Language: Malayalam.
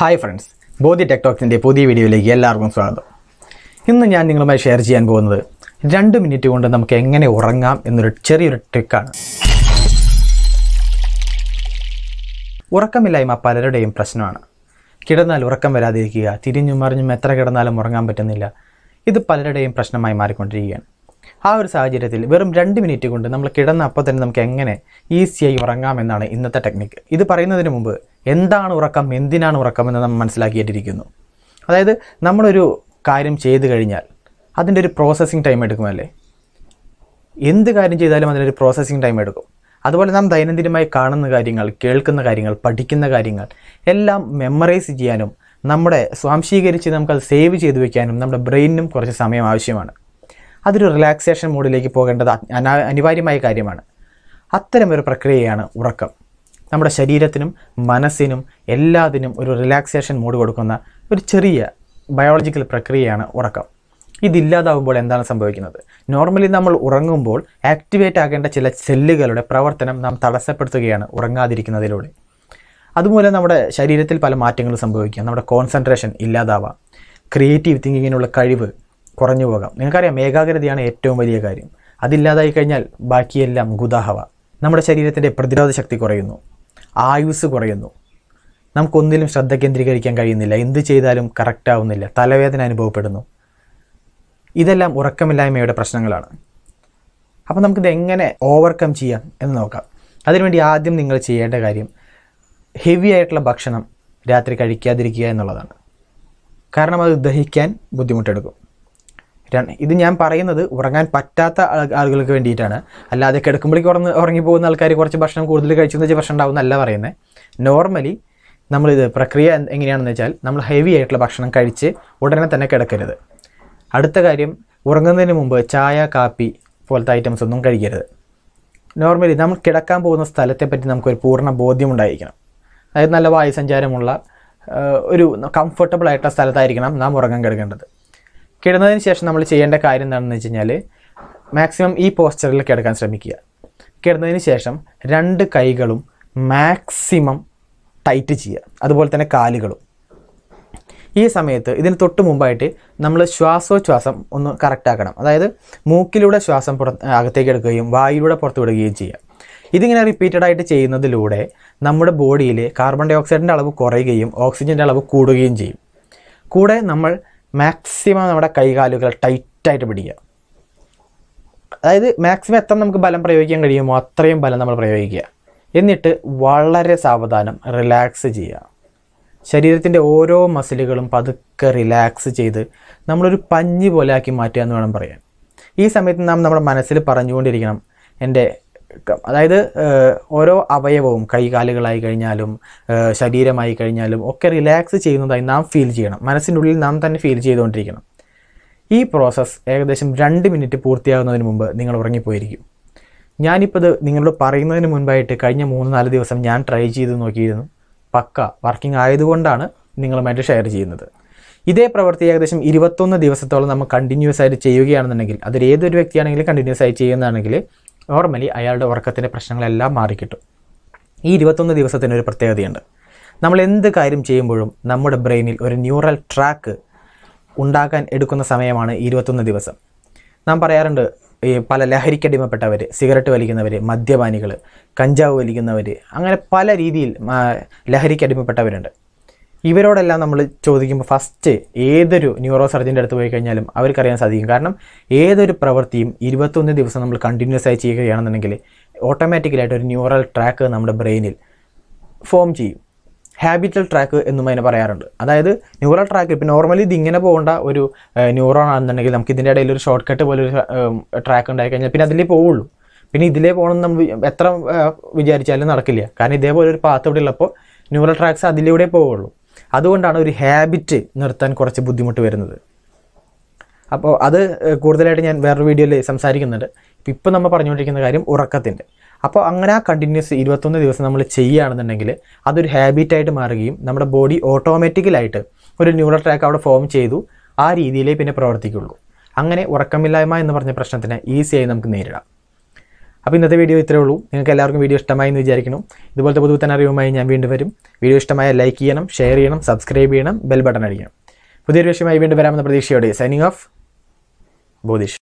ഹായ് ഫ്രണ്ട്സ് ബോധി ടെക്ടോക്സിന്റെ പുതിയ വീഡിയോയിലേക്ക് എല്ലാവർക്കും സ്വാഗതം. ഇന്ന് ഞാൻ നിങ്ങളുമായി ഷെയർ ചെയ്യാൻ പോകുന്നത് രണ്ട് മിനിറ്റ് കൊണ്ട് നമുക്ക് എങ്ങനെ ഉറങ്ങാം എന്നൊരു ചെറിയൊരു ട്രിക്കാണ് ഉറക്കമില്ലായ്മ പലരുടെയും പ്രശ്നമാണ്. കിടന്നാൽ ഉറക്കം വരാതിരിക്കുക തിരിഞ്ഞും മറിഞ്ഞും എത്ര കിടന്നാലും ഉറങ്ങാൻ പറ്റുന്നില്ല ഇത് പലരുടെയും പ്രശ്നമായി മാറിക്കൊണ്ടിരിക്കുകയാണ്. ആ ഒരു സാഹചര്യത്തിൽ വെറും രണ്ട് മിനിറ്റ് കൊണ്ട് നമ്മൾ കിടന്ന അപ്പോൾ തന്നെ നമുക്ക് എങ്ങനെ ഈസിയായി ഉറങ്ങാമെന്നാണ് ഇന്നത്തെ ടെക്നിക്ക്. ഇത് പറയുന്നതിന് മുമ്പ് എന്താണ് ഉറക്കം എന്തിനാണ് ഉറക്കം എന്ന് നമ്മൾ മനസ്സിലാക്കിയിട്ടിരിക്കുന്നു. അതായത് നമ്മളൊരു കാര്യം ചെയ്തു കഴിഞ്ഞാൽ അതിന്റെ ഒരു പ്രോസസ്സിങ് ടൈം എടുക്കുമല്ലേ എന്ത് കാര്യം ചെയ്താലും അതിനൊരു പ്രോസസ്സിങ് ടൈം എടുക്കും. അതുപോലെ നാം ദൈനംദിനമായി കാണുന്ന കാര്യങ്ങൾ കേൾക്കുന്ന കാര്യങ്ങൾ പഠിക്കുന്ന കാര്യങ്ങൾ എല്ലാം മെമ്മറൈസ് ചെയ്യാനും നമ്മുടെ സ്വാംശീകരിച്ച് നമുക്കത് സേവ് ചെയ്ത് വെക്കാനും നമ്മുടെ ബ്രെയിനിനും കുറച്ച് സമയം ആവശ്യമാണ്. അതൊരു റിലാക്സേഷൻ മോഡിലേക്ക് പോകേണ്ടത് അനാ- അനിവാര്യമായ കാര്യമാണ്. അത്തരമൊരു പ്രക്രിയയാണ് ഉറക്കം. നമ്മുടെ ശരീരത്തിനും മനസ്സിനും എല്ലാത്തിനും ഒരു റിലാക്സേഷൻ മൂഡ് കൊടുക്കുന്ന ഒരു ചെറിയ ബയോളജിക്കൽ പ്രക്രിയയാണ് ഉറക്കം. ഇതില്ലാതാവുമ്പോൾ എന്താണ് സംഭവിക്കുന്നത്? നോർമലി നമ്മൾ ഉറങ്ങുമ്പോൾ ആക്ടിവേറ്റ് ആകേണ്ട ചില സെല്ലുകളുടെ പ്രവർത്തനം നാം തടസ്സപ്പെടുത്തുകയാണ് ഉറങ്ങാതിരിക്കുന്നതിലൂടെ. അതുമൂലം നമ്മുടെ ശരീരത്തിൽ പല മാറ്റങ്ങളും സംഭവിക്കാം. നമ്മുടെ കോൺസെൻട്രേഷൻ ഇല്ലാതാവാം. ക്രിയേറ്റീവ് തിങ്കിങ്ങിനുള്ള കഴിവ് കുറഞ്ഞു പോകാം. നിങ്ങൾക്കറിയാം ഏകാഗ്രതയാണ് ഏറ്റവും വലിയ കാര്യം. അതില്ലാതായി കഴിഞ്ഞാൽ ബാക്കിയെല്ലാം ഗുദാഹവ നമ്മുടെ ശരീരത്തിന്റെ പ്രതിരോധ ശക്തി കുറയുന്നു. ആയുസ് കുറയുന്നു. നമുക്കൊന്നിലും ശ്രദ്ധ കേന്ദ്രീകരിക്കാൻ കഴിയുന്നില്ല. എന്ത് ചെയ്താലും കറക്റ്റ് ആവുന്നില്ല. തലവേദന അനുഭവപ്പെടുന്നു. ഇതെല്ലാം ഉറക്കമില്ലായ്മയുടെ പ്രശ്നങ്ങളാണ്. അപ്പോൾ നമുക്കിത് എങ്ങനെ ഓവർകം ചെയ്യാം എന്ന് നോക്കാം. അതിനുവേണ്ടി ആദ്യം നിങ്ങൾ ചെയ്യേണ്ട കാര്യം ഹെവി ആയിട്ടുള്ള ഭക്ഷണം രാത്രി കഴിക്കാതിരിക്കുക എന്നുള്ളതാണ്. കാരണം അത് ദഹിക്കാൻ ബുദ്ധിമുട്ടെടുക്കും. ഇത് ഞാൻ പറയുന്നത് ഉറങ്ങാൻ പറ്റാത്ത ആളുകൾക്ക് വേണ്ടിയിട്ടാണ്. അല്ലാതെ കിടക്കുമ്പോഴേക്ക് ഉറങ്ങി ഉറങ്ങിപ്പോകുന്ന ആൾക്കാർ കുറച്ച് ഭക്ഷണം കൂടുതൽ കഴിച്ചു വെച്ചാൽ പ്രശ്നം ഉണ്ടാവും എന്നല്ല പറയുന്നത് നോർമലി നമ്മളിത് പ്രക്രിയ എങ്ങനെയാണെന്ന് വെച്ചാൽ നമ്മൾ ഹെവി ആയിട്ടുള്ള ഭക്ഷണം കഴിച്ച് ഉടനെ തന്നെ കിടക്കരുത്. അടുത്ത കാര്യം ഉറങ്ങുന്നതിന് മുമ്പ് ചായ കാപ്പി പോലത്തെ ഐറ്റംസ് ഒന്നും കഴിക്കരുത്. നോർമലി നമ്മൾ കിടക്കാൻ പോകുന്ന സ്ഥലത്തെപ്പറ്റി നമുക്കൊരു പൂർണ ബോധ്യം ഉണ്ടായിരിക്കണം. അതായത് നല്ല വായുസഞ്ചാരമുള്ള സഞ്ചാരമുള്ള ഒരു കംഫർട്ടബിൾ ആയിട്ടുള്ള സ്ഥലത്തായിരിക്കണം നാം ഉറങ്ങാൻ കിടക്കേണ്ടത്. കിടന്നതിന് ശേഷം നമ്മൾ ചെയ്യേണ്ട കാര്യം എന്താണെന്ന് വെച്ച് കഴിഞ്ഞാൽ മാക്സിമം ഈ പോസ്റ്ററിൽ കിടക്കാൻ ശ്രമിക്കുക. കിടന്നതിന് ശേഷം രണ്ട് കൈകളും മാക്സിമം ടൈറ്റ് ചെയ്യുക. അതുപോലെ തന്നെ കാലുകളും. ഈ സമയത്ത് ഇതിന് തൊട്ട് മുമ്പായിട്ട് നമ്മൾ ശ്വാസോച്ഛ്വാസം ഒന്ന് കറക്റ്റ് ആക്കണം. അതായത് മൂക്കിലൂടെ ശ്വാസം പുറ അകത്തേക്ക് എടുക്കുകയും വായിലൂടെ പുറത്തു വിടുകയും ചെയ്യുക. ഇതിങ്ങനെ റിപ്പീറ്റഡ് ആയിട്ട് ചെയ്യുന്നതിലൂടെ നമ്മുടെ ബോഡിയിൽ കാർബൺ ഡൈ ഓക്സൈഡിന്റെ അളവ് കുറയുകയും ഓക്സിജന്റെ അളവ് കൂടുകയും ചെയ്യും. കൂടെ നമ്മൾ മാക്സിമം നമ്മുടെ കൈകാലുകൾ ടൈറ്റായിട്ട് പിടിക്കുക. അതായത് മാക്സിമം എത്ര നമുക്ക് ബലം പ്രയോഗിക്കാൻ കഴിയുമോ അത്രയും ബലം നമ്മൾ പ്രയോഗിക്കുക. എന്നിട്ട് വളരെ സാവധാനം റിലാക്സ് ചെയ്യുക. ശരീരത്തിന്റെ ഓരോ മസിലുകളും പതുക്കെ റിലാക്സ് ചെയ്ത് നമ്മളൊരു പഞ്ഞി പോലെ ആക്കി മാറ്റുക എന്ന് വേണം പറയാൻ. ഈ സമയത്ത് നാം നമ്മുടെ മനസ്സിൽ പറഞ്ഞുകൊണ്ടിരിക്കണം എന്റെ അതായത് ഓരോ അവയവവും കൈകാലുകളായി കഴിഞ്ഞാലും ശരീരമായി കഴിഞ്ഞാലും ഒക്കെ റിലാക്സ് ചെയ്യുന്നതായി നാം ഫീൽ ചെയ്യണം. മനസ്സിന്റെ ഉള്ളിൽ നാം തന്നെ ഫീൽ ചെയ്തുകൊണ്ടിരിക്കണം. ഈ പ്രോസസ്സ് ഏകദേശം രണ്ട് മിനിറ്റ് പൂർത്തിയാകുന്നതിന് മുമ്പ് നിങ്ങൾ ഉറങ്ങിപ്പോയിരിക്കും. ഞാനിപ്പോൾ ഇത് നിങ്ങളോട് പറയുന്നതിന് മുൻപായിട്ട് കഴിഞ്ഞ മൂന്ന് നാല് ദിവസം ഞാൻ ട്രൈ ചെയ്ത് നോക്കിയിരുന്നു. പക്ക വർക്കിംഗ് ആയതുകൊണ്ടാണ് നിങ്ങളുമായിട്ട് ഷെയർ ചെയ്യുന്നത്. ഇതേ പ്രവൃത്തി ഏകദേശം ഇരുപത്തൊന്ന് ദിവസത്തോളം നമ്മൾ കണ്ടിന്യൂസ് ആയിട്ട് ചെയ്യുകയാണെന്നുണ്ടെങ്കിൽ അതൊരു ഏതൊരു വ്യക്തിയാണെങ്കിലും കണ്ടിന്യൂസ് ആയി ചെയ്യുന്നതാണെങ്കിൽ നോർമലി അയാളുടെ ഉറക്കത്തിന്റെ പ്രശ്നങ്ങളെല്ലാം മാറിക്കിട്ടും. ഈ ഇരുപത്തൊന്ന് ദിവസത്തിന് ഒരു പ്രത്യേകതയുണ്ട്. നമ്മൾ എന്ത് കാര്യം ചെയ്യുമ്പോഴും നമ്മുടെ ബ്രെയിനിൽ ഒരു ന്യൂറൽ ട്രാക്ക് ഉണ്ടാക്കാൻ എടുക്കുന്ന സമയമാണ് ഇരുപത്തൊന്ന് ദിവസം. നാം പറയാറുണ്ട് ഈ പല ലഹരിക്കടിമപ്പെട്ടവർ സിഗരറ്റ് വലിക്കുന്നവർ മദ്യപാനികൾ കഞ്ചാവ് വലിക്കുന്നവർ അങ്ങനെ പല രീതിയിൽ ലഹരിക്കടിമപ്പെട്ടവരുണ്ട്. ഇവരോടെല്ലാം നമ്മൾ ചോദിക്കുമ്പോൾ ഫസ്റ്റ് ഏതൊരു ന്യൂറോ സർജന്റെ അടുത്ത് പോയി കഴിഞ്ഞാലും അവർക്കറിയാൻ സാധിക്കും. കാരണം ഏതൊരു പ്രവൃത്തിയും ഇരുപത്തൊന്ന് ദിവസം നമ്മൾ കണ്ടിന്യൂസ് ആയി ചെയ്യുകയാണെന്നുണ്ടെങ്കിൽ ഓട്ടോമാറ്റിക്കലായിട്ട് ഒരു ന്യൂറൽ ട്രാക്ക് നമ്മുടെ ബ്രെയിനിൽ ഫോം ചെയ്യും. ഹാബിറ്റൽ ട്രാക്ക് എന്നും അതിനെ പറയാറുണ്ട്. അതായത് ന്യൂറൽ ട്രാക്ക് ഇപ്പോൾ നോർമലി ഇതിങ്ങനെ പോകേണ്ട ഒരു ന്യൂറോൺ ആണെന്നുണ്ടെങ്കിൽ നമുക്ക് ഇതിന്റെ ഇടയിൽ ഒരു ഷോർട്ട് കട്ട് പോലെ ഒരു ട്രാക്ക് ഉണ്ടായി കഴിഞ്ഞാൽ പിന്നെ അതിലേ പോവുള്ളൂ. പിന്നെ ഇതിലേ പോകണം നമ്മൾ എത്ര വിചാരിച്ചാലും നടക്കില്ല. കാരണം ഇതേപോലെ ഒരു പാത്ത് ഇവിടെ ഉള്ളപ്പോൾ ന്യൂറൽ ട്രാക്സ് അതിലൂടെ പോവുള്ളൂ. അതുകൊണ്ടാണ് ഒരു ഹാബിറ്റ് നിർത്താൻ കുറച്ച് ബുദ്ധിമുട്ട് വരുന്നത്. അപ്പോൾ അത് കൂടുതലായിട്ട് ഞാൻ വേറൊരു വീഡിയോയിൽ സംസാരിക്കുന്നുണ്ട്. ഇപ്പോൾ നമ്മൾ പറഞ്ഞുകൊണ്ടിരിക്കുന്ന കാര്യം ഉറക്കത്തിന്റെ അപ്പോൾ അങ്ങനെ ആ കണ്ടിന്യൂസ് ഇരുപത്തൊന്ന് ദിവസം നമ്മൾ ചെയ്യുകയാണെന്നുണ്ടെങ്കിൽ അതൊരു ഹാബിറ്റായിട്ട് മാറുകയും നമ്മുടെ ബോഡി ഓട്ടോമാറ്റിക്കലായിട്ട് ഒരു ന്യൂറൽ ട്രാക്ക് അവിടെ ഫോം ചെയ്തു ആ രീതിയിലേ പിന്നെ പ്രവർത്തിക്കുള്ളൂ. അങ്ങനെ ഉറക്കമില്ലായ്മ എന്ന് പറഞ്ഞ പ്രശ്നത്തിന് ഈസിയായി നമുക്ക് നേരിടാം. അപ്പോൾ ഇന്നത്തെ വീഡിയോ ഇത്രേ ഉള്ളൂ. നിങ്ങൾക്ക് എല്ലാവർക്കും വീഡിയോ ഇഷ്ടമായി എന്ന് വിചാരിക്കണം ഇതുപോലത്തെ പുതുത്തൻ അറിവുമായി ഞാൻ വീണ്ടും വരും. വീഡിയോ ഇഷ്ടമായ ലൈക്ക് ചെയ്യണം ഷെയർ ചെയ്യണം സബ്സ്ക്രൈബ് ചെയ്യണം ബെൽ ബട്ടൺ അടിക്കണം. പുതിയൊരു വിഷയമായി വീണ്ടും വരാമെന്ന പ്രതീക്ഷയോടെ സൈനിങ് ഓഫ് ബോധിഷ്.